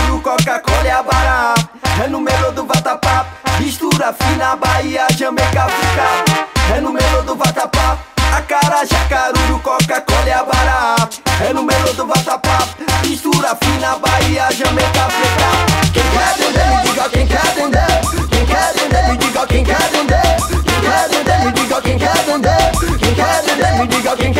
Puro Coca-Cola e a É no melô do Vatapá. Mistura fina, Bahia, Jamaica, África. É no melô do Vatapá. Acará, Jacaruru, é Coca-Cola e a É no melô do Vatapá. Mistura fina, Bahia, Jamaica, África. Quem quer atender, me diga quem quer atender. Quem quer atender, me diga quem quer atender. Quem quer atender, me diga quem quer atender. Quem quer atender, me diga quem quer atender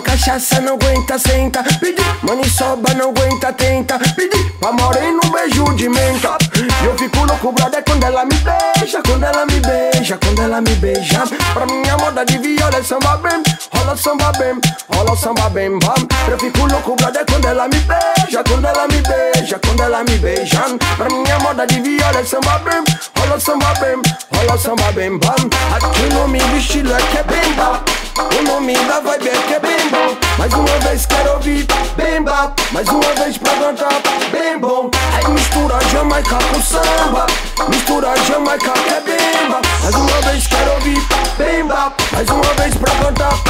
cachaça não aguenta, senta. Pedi, maniçoba não aguenta, tenta. Pedi, pra morrer num beijo de menta. Eu fico louco, brother, quando ela me beija Quando ela me beija, quando ela me beija. Pra minha moda de viola é samba bem. Rola samba bem, rola samba bem, bam. Eu fico louco, brother, quando ela me beija Quando ela me beija, quando ela me beija. Pra minha moda de viola é samba bem. Rola samba bem, rola samba bem, bam. Aqui no meu estilo é que é bem bam o nome da vibe é que é bem bom Mais uma vez quero ouvir bem bom Mais uma vez pra cantar bem bom Aí mistura Jamaica com samba. Mistura Jamaica que é bem bom Mais uma vez quero ouvir bem bom Mais uma vez pra cantar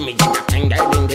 me, me, me, me, me, me,